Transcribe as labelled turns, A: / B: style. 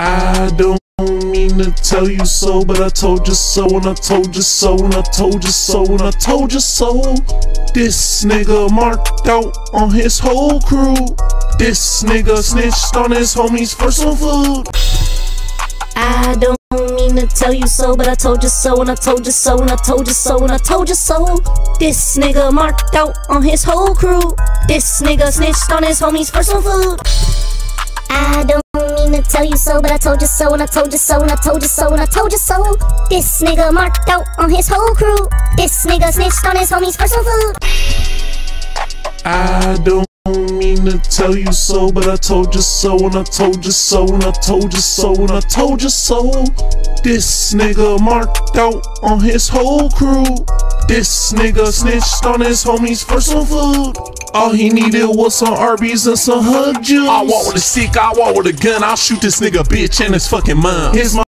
A: I don't mean to tell you so, but I told you so, and I told you so, and I told you so, and I told you so. This nigga marked out on his whole crew. This nigga snitched on his homies for some food.
B: I don't mean to tell you so, but I told you so, and I told you so, and I told you so, and I told you so. This nigga marked out on his whole crew. This nigga snitched on his homies for some food.
C: Tell you so, but I told you so, and I told you so, and I told you so, and I told you so. This nigga marked out on his whole crew. This nigga snitched on his homies for some food.
A: I don't mean to tell you so, but I told you so, and I told you so, and I told you so, and I told you so. This nigga marked out on his whole crew. This nigga snitched on his homies for some food. All he needed was some Arby's and some hug juice.
D: I walk with a stick, I walk with a gun. I'll shoot this nigga bitch and his fucking mom.
A: His